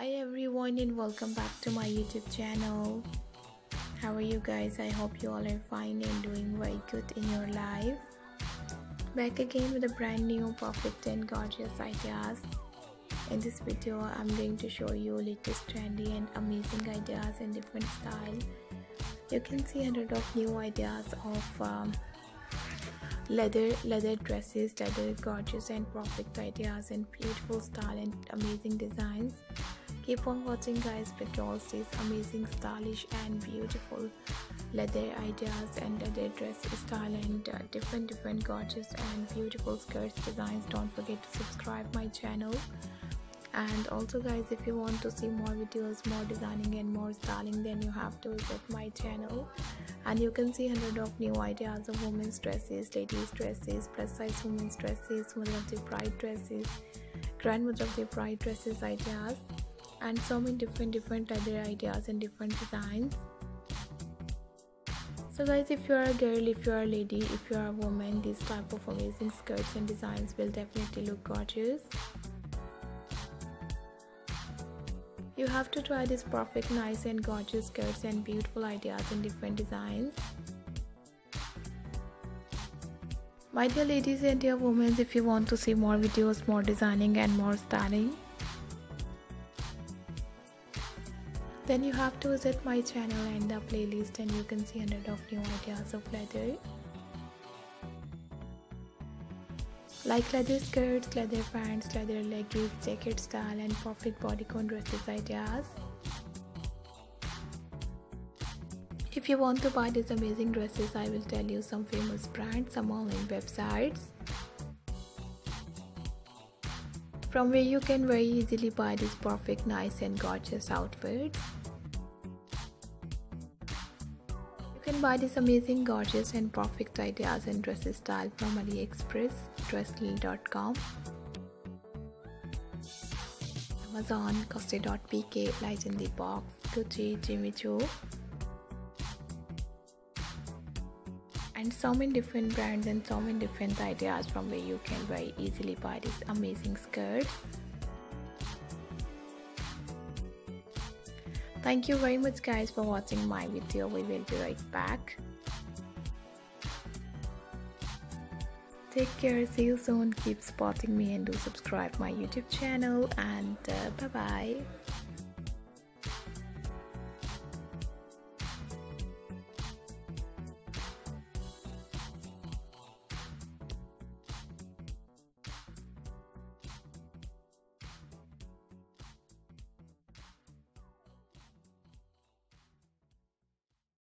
Hi everyone and welcome back to my YouTube channel. How are you guys? I hope you all are fine and doing very good in your life. Back again with a brand new perfect and gorgeous ideas. In this video, I'm going to show you latest trendy and amazing ideas in different style. You can see hundred of new ideas of um, leather leather dresses leather gorgeous and perfect ideas and beautiful style and amazing designs keep on watching guys because these amazing stylish and beautiful. Leather ideas and leather dress style and uh, different different gorgeous and beautiful skirts designs. Don't forget to subscribe my channel. And also guys if you want to see more videos more designing and more styling then you have to visit my channel. And you can see hundred of new ideas of women's dresses ladies dresses plus size women's dresses mother of the bride dresses grandmother of the bride dresses ideas and so many different different other ideas and different designs so guys if you're a girl if you're a lady if you're a woman these type of amazing skirts and designs will definitely look gorgeous You have to try this perfect, nice and gorgeous skirts and beautiful ideas and different designs. My dear ladies and dear women, if you want to see more videos, more designing and more styling, then you have to visit my channel and the playlist and you can see hundred of new ideas of leather. like leather skirts, leather pants, leather leggings, jacket style and perfect bodycon dresses ideas. If you want to buy these amazing dresses, I will tell you some famous brands, some online websites from where you can very easily buy this perfect, nice and gorgeous outfits. You can buy this amazing, gorgeous and perfect ideas and dresses style from AliExpress dresslily.com Amazon, Coste.pk, Light in the Box, Gucci, Jimmy Choo and so many different brands and so many different ideas from where you can very easily buy these amazing skirts. Thank you very much guys for watching my video. We will be right back. Take care. See you soon. Keep supporting me and do subscribe my youtube channel. And uh, bye bye